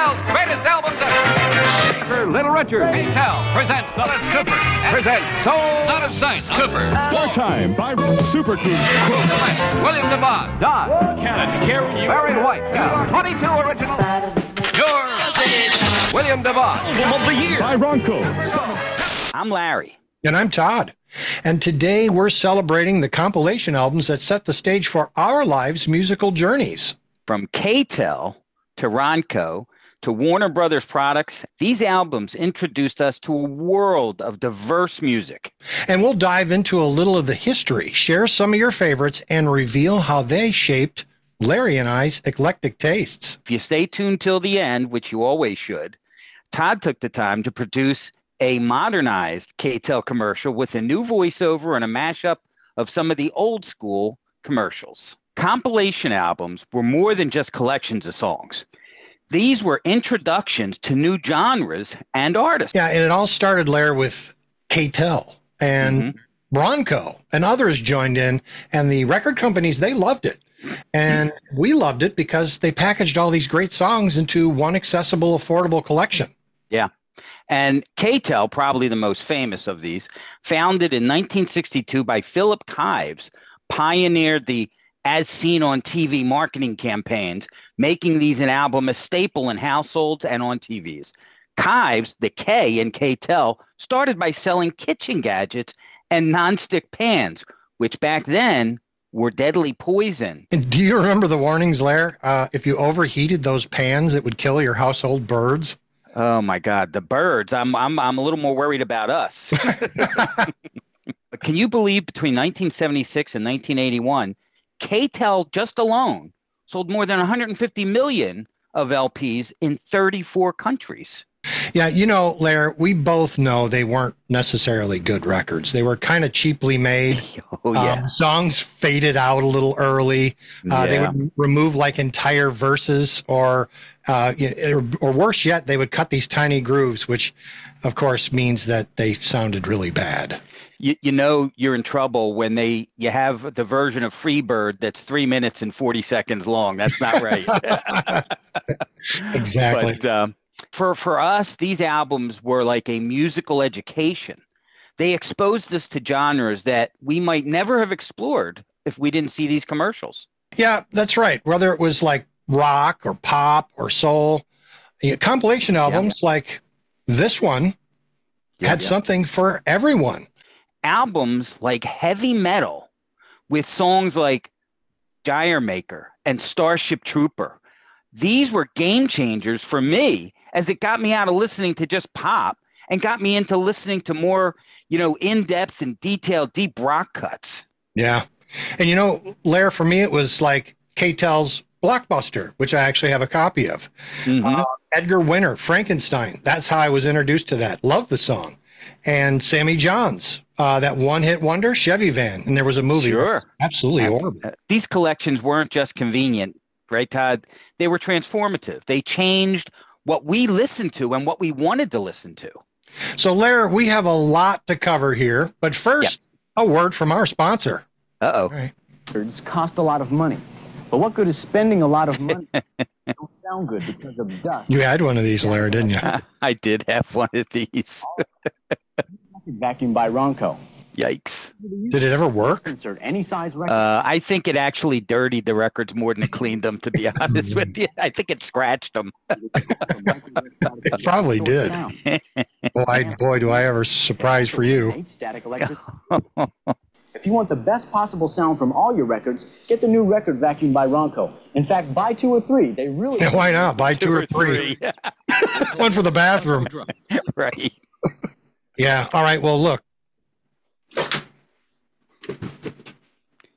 K-Tel's greatest albums ever. Little Richard. K-Tel presents the Les Cooper. Presents Soul Out of Sight. Cooper. More time by Super Cruise. William DeVaughn. Don. Cannon. Carey. Barry White. 22 original. Yours. William DeVaughn. Album of the year by Ronco. I'm Larry. And I'm Todd. And today we're celebrating the compilation albums that set the stage for our lives' musical journeys. From K-Tel to Ronco to Warner Brothers products, these albums introduced us to a world of diverse music. And we'll dive into a little of the history, share some of your favorites, and reveal how they shaped Larry and I's eclectic tastes. If you stay tuned till the end, which you always should, Todd took the time to produce a modernized K-Tel commercial with a new voiceover and a mashup of some of the old school commercials. Compilation albums were more than just collections of songs. These were introductions to new genres and artists. Yeah, and it all started, Larry, with K-Tel and mm-hmm. Ronco and others joined in, and the record companies, they loved it. And we loved it because they packaged all these great songs into one accessible, affordable collection. Yeah. And K-Tel, probably the most famous of these, founded in 1962 by Philip Kives, pioneered the as seen on TV marketing campaigns, making these an album a staple in households and on TVs. Kives, the K in K-Tel, started by selling kitchen gadgets and nonstick pans, which back then were deadly poison. And do you remember the warnings, Lair? Uh, if you overheated those pans, it would kill your household birds. Oh my God, the birds! I'm I'm I'm a little more worried about us. Can you believe between 1976 and 1981, K-Tel just alone sold more than 150 million of LPs in 34 countries? Yeah, you know, Lair, we both know they weren't necessarily good records. They were kind of cheaply made. Oh yeah, Um, songs faded out a little early. Uh, They would remove like entire verses, or, uh, or or worse yet, they would cut these tiny grooves, which, of course, means that they sounded really bad. You, you know you're in trouble when they you have the version of Freebird that's three minutes and 40 seconds long. That's not right. Exactly. But um, for for us, these albums were like a musical education. They exposed us to genres that we might never have explored if we didn't see these commercials. Yeah, that's right. Whether it was like rock or pop or soul, compilation albums like this one had yeah. something for everyone. Albums like heavy metal with songs like Dire Maker and Starship Trooper. These were game changers for me as it got me out of listening to just pop and got me into listening to more, you know, in-depth and detailed deep rock cuts. Yeah. And you know, Lair, for me, it was like K-Tel's Blockbuster, which I actually have a copy of. Mhm. Uh, Edgar Winter, Frankenstein. That's how I was introduced to that. Love the song. And Sammy Johns, uh, that one hit wonder, Chevy Van. And there was a movie. Sure. It's Absolutely horrible. Uh, these collections weren't just convenient, right, Todd? They were transformative. They changed what we listened to and what we wanted to listen to. So, Lair, we have a lot to cover here. But first, a word from our sponsor. Uh oh. All right. records cost a lot of money. But what good is spending a lot of money? Don't sound good because of dust. You had one of these, Lair, didn't you? I did have one of these. Vacuum by Ronco. Yikes. Did it ever work? Insert any size record. Uh, I think it actually dirtied the records more than it cleaned them, to be honest with you. I think it scratched them. It probably did. Boy, boy, do I ever surprise for you. Static electric. if you want the best possible sound from all your records, get the new record vacuum by Ronco. In fact, buy two or three. They really Yeah, why not? Buy two or three. One for the bathroom. right. Yeah. All right. Well, look.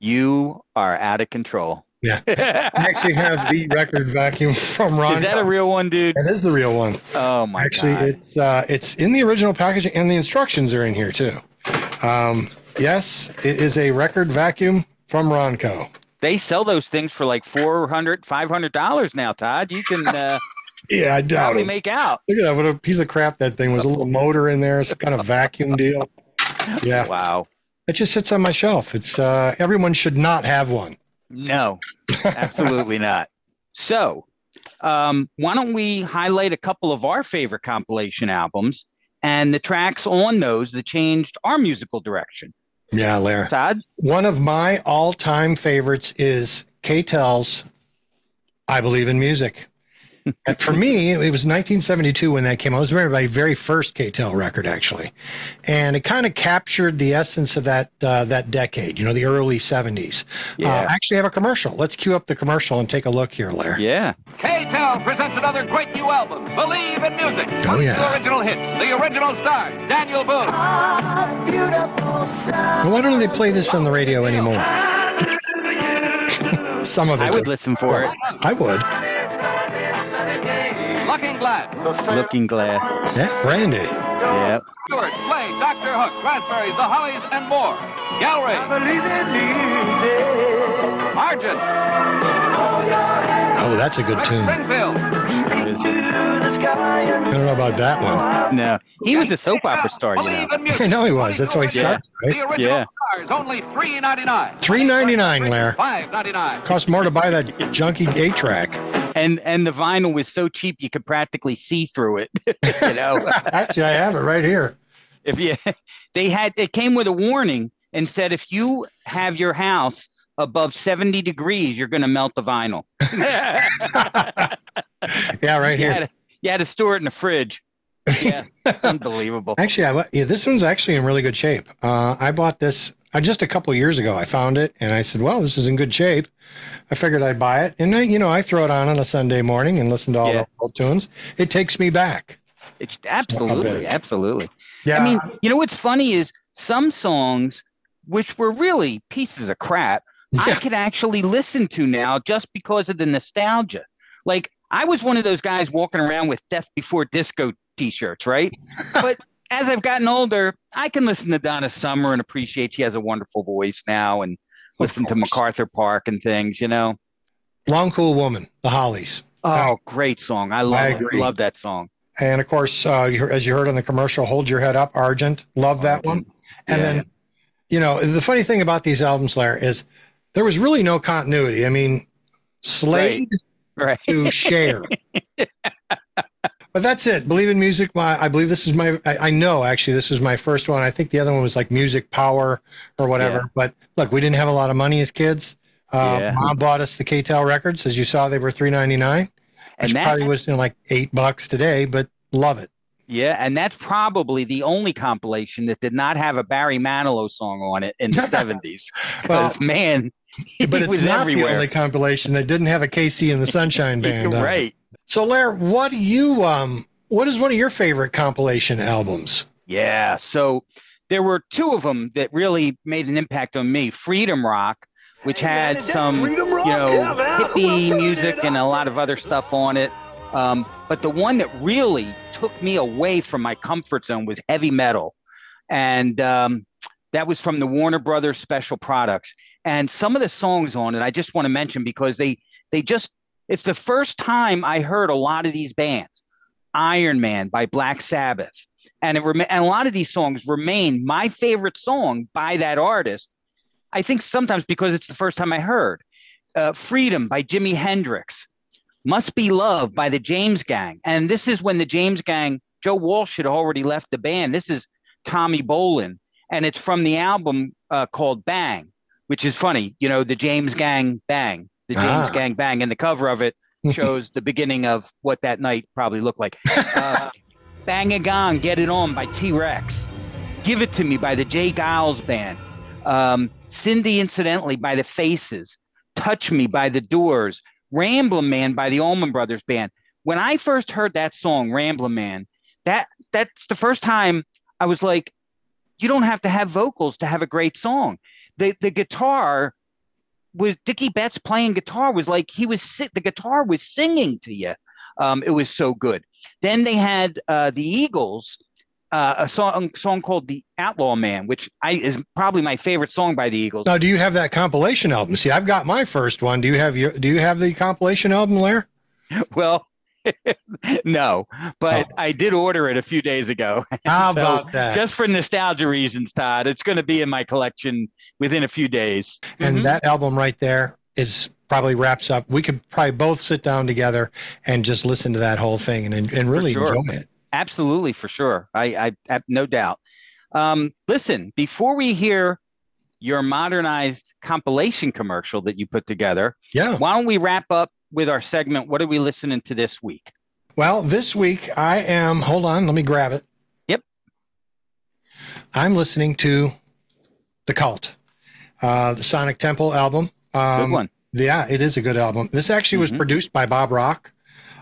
You are out of control. Yeah. I actually have the record vacuum from Ron. Is that a real one, dude? That is the real one. Oh my Actually, god. it's uh, it's in the original packaging, and the instructions are in here too. Um, yes, it is a record vacuum from Ronco. They sell those things for like 400 500 dollars now, Todd. You can uh, Yeah, I doubt probably it. make out. Look at that! What a piece of crap that thing was. A little motor in there, some kind of vacuum deal. Yeah, Wow. it just sits on my shelf. It's uh, everyone should not have one. No, absolutely not. So um, why don't we highlight a couple of our favorite compilation albums and the tracks on those that changed our musical direction? Yeah, Larry. Todd? One of my all time favorites is K-Tel's I Believe in Music. And for me, it was 1972 when that came out. It was my very first K-Tel record, actually, and it kind of captured the essence of that uh, that decade. You know, the early 70s. Yeah. Uh, I actually have a commercial. Let's cue up the commercial and take a look here, Larry. Yeah. K-Tel presents another great new album, Believe in Music. Oh, yeah. The original hits, the original stars, Daniel Boone. Now, why don't they play this on the radio anymore? Some of it. I would listen for it. I would. Looking Glass. Looking Glass. Yeah, Brandy. Yeah. Stewart, Slade, Dr. Hook, Raspberries, The Hollies, and more. Gallery. Argent. Oh, that's a good Rick tune. Springfield. I don't know about that one. no, he was a soap opera star, you know. I know he was. That's why he started, The right? original Yeah. stars, only three ninety nine. Three ninety nine, Lair. Five ninety nine. Cost more to buy that junky eight track. And and the vinyl was so cheap you could practically see through it. you know, Actually, I have it right here. if you they had it came with a warning and said if you have your house above 70 degrees, you're going to melt the vinyl. Yeah, right you, here. had to, you had to store it in the fridge. Yeah, unbelievable. Actually, I, yeah, this one's actually in really good shape. Uh, I bought this uh, just a couple of years ago. I found it and I said, "Well, this is in good shape." I figured I'd buy it, and I, you know, I throw it on on a Sunday morning and listen to all Yeah. the old tunes. It takes me back. It's absolutely, absolutely. Yeah, I mean, you know what's funny is some songs, which were really pieces of crap, I Yeah. could actually listen to now just because of the nostalgia. Like I was one of those guys walking around with Death Before Disco T-shirts, right? but as I've gotten older, I can listen to Donna Summer and appreciate she has a wonderful voice now, and listen to. MacArthur Park and things. You know. Long Cool Woman, the Hollies. Oh, great song! I love, I love that song. And of course, uh, you, as you heard on the commercial, Hold Your Head Up, Argent. Love that one. And Yeah. then, you know, the funny thing about these albums, Larry, is there was really no continuity. I mean, Slade Right. to Cher. but that's it. Believe in music. My, I believe this is my, I, I know actually this is my first one. I think the other one was like Music Power or whatever. Yeah. But look, we didn't have a lot of money as kids. Uh, Yeah. Mom bought us the KTEL records. As you saw, they were three ninety nine, And which that's probably was like eight bucks today, but love it. Yeah, and that's probably the only compilation that did not have a Barry Manilow song on it in the 70s. Well, Because, man, he but it's was not the everywhere. only compilation that didn't have a KC and the Sunshine Band. You're on it. right. So, Lair, what do you um? What is one of your favorite compilation albums? Yeah. So there were two of them that really made an impact on me Freedom Rock, which had some, you know, hippie music and a lot of other stuff on it. Um, but the one that really took me away from my comfort zone was heavy metal. And um, that was from the Warner Brothers Special Products. And some of the songs on it, I just want to mention because they they just it's the first time I heard a lot of these bands. Iron Man by Black Sabbath. And it rem- and a lot of these songs remain my favorite song by that artist. I think sometimes because it's the first time I heard. Uh, Freedom by Jimi Hendrix. Must Be Love by the James Gang. And this is when the James Gang, Joe Walsh had already left the band. This is Tommy Bolin. And it's from the album uh, called Bang, which is funny. You know, the James Gang Bang, the James Ah. Gang Bang. And the cover of it shows the beginning of what that night probably looked like. Uh, Bang a Gong, Get It On by T Rex. Give It to Me by the J. Geils Band. Um, Cindy Incidentally by the Faces. Touch Me by the Doors. Ramblin' Man by the Allman Brothers Band. When I first heard that song, Ramblin' Man, that that's the first time I was like, you don't have to have vocals to have a great song. The the guitar was Dickey Betts playing guitar was like he was si- the guitar was singing to you. Um, it was so good. Then they had uh, the Eagles, uh, a song song called "The Outlaw Man," which I is probably my favorite song by the Eagles. Now, do you have that compilation album? See, I've got my first one. Do you have your? Do you have the compilation album, Lair? Well, no, but Oh. I did order it a few days ago. How So, about that? Just for nostalgia reasons, Todd. It's going to be in my collection within a few days. and Mhm. that album right there is probably wraps up. We could probably both sit down together and just listen to that whole thing and and really sure. enjoy it. Absolutely, for sure. I, I have no doubt. Um, listen, before we hear your modernized compilation commercial that you put together, yeah, why don't we wrap up with our segment? What are we listening to this week? Well, this week I am. Hold on, let me grab it. Yep. I'm listening to the Cult, uh, the Sonic Temple album. Um, good one. Yeah, it is a good album. This actually was mm-hmm. produced by Bob Rock.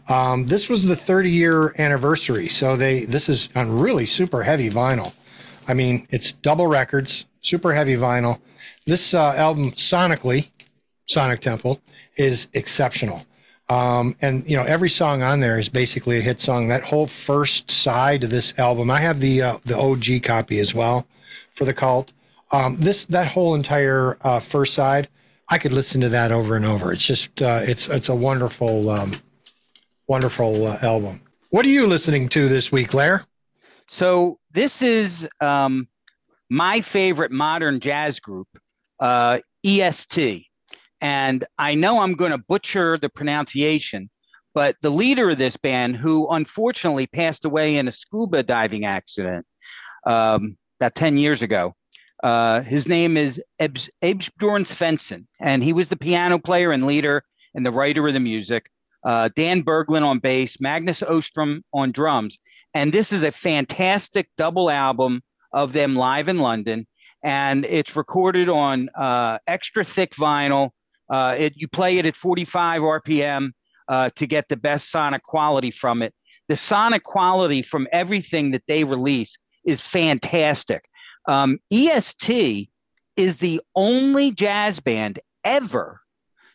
Um, this was the 30 year anniversary, so they this is on really super heavy vinyl. I mean, it's double records, super heavy vinyl. This uh, album, sonically, Sonic Temple, is exceptional. Um, and you know, every song on there is basically a hit song. That whole first side of this album, I have the uh, the OG copy as well for the Cult. Um, this that whole entire uh, first side, I could listen to that over and over. It's just uh, it's it's a wonderful um, wonderful uh, album. What are you listening to this week, Lair? So this is um, my favorite modern jazz group, uh, EST. And I know I'm going to butcher the pronunciation, but the leader of this band, who unfortunately passed away in a scuba diving accident um, about 10 years ago, uh, his name is Ebs- Ebjorn Svensson, and he was the piano player and leader and the writer of the music. Uh, Dan Berglund on bass, Magnus Ostrom on drums. And this is a fantastic double album of them live in London. And it's recorded on uh, extra thick vinyl uh, it, you play it at 45 RPM uh, to get the best sonic quality from it. The sonic quality from everything that they release is fantastic. Um, EST is the only jazz band ever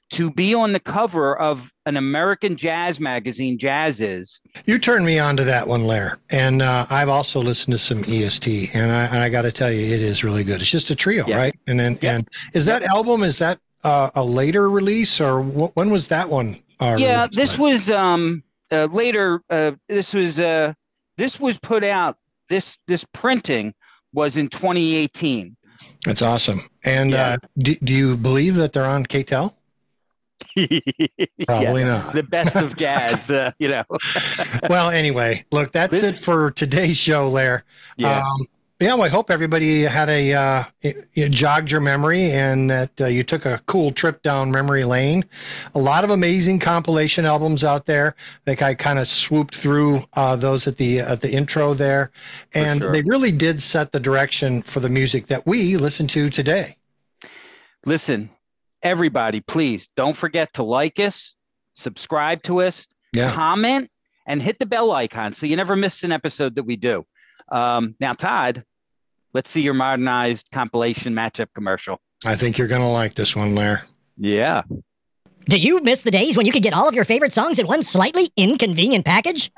to be on the cover of an American jazz magazine, Jazz Is. You turned me on to that one, Lair. And uh, I've also listened to some EST, and I, and I got to tell you, it is really good. It's just a trio, yeah. right? And then, yeah. and is that yeah. album, is that uh, a later release, or wh- when was that one? Uh, yeah, this was um, uh, later. Uh, this was uh, this was put out. This this printing was in 2018. That's awesome. And yeah. uh, do, do you believe that they're on KTEL? Probably yeah, not. The best of jazz, uh, you know. well, anyway, look, that's it for today's show, Lair. Yeah. Um, yeah, well, I hope everybody had a uh, it, jogged your memory and that uh, you took a cool trip down memory lane. A lot of amazing compilation albums out there. Like I kind of swooped through uh, those at the at the intro there, and sure. they really did set the direction for the music that we listen to today. Listen, everybody, please don't forget to like us, subscribe to us, yeah. comment, and hit the bell icon so you never miss an episode that we do. Um, now, Todd, let's see your modernized compilation matchup commercial. I think you're going to like this one, Lair. Yeah. Do you miss the days when you could get all of your favorite songs in one slightly inconvenient package?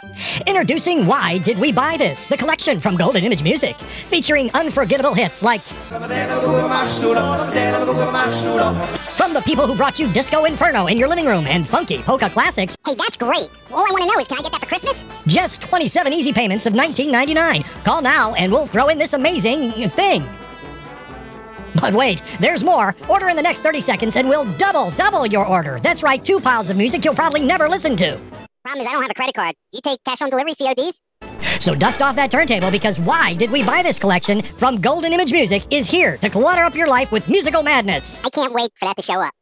Introducing Why Did We Buy This? The collection from Golden Image Music, featuring unforgettable hits like From the people who brought you Disco Inferno in your living room and funky polka classics. Hey, that's great. All I want to know is can I get that for Christmas? Just 27 easy payments of $19.99. Call now and we'll throw in this amazing thing. But wait, there's more. Order in the next 30 seconds and we'll double, double your order. That's right, two piles of music you'll probably never listen to. Problem is, I don't have a credit card. Do you take cash on delivery CODs? So dust off that turntable because why did we buy this collection from Golden Image Music is here to clutter up your life with musical madness. I can't wait for that to show up.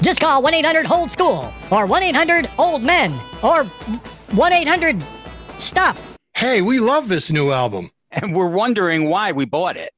Just call 1 800 Old School or 1 800 Old Men or 1 800 Stuff. Hey, we love this new album. And we're wondering why we bought it.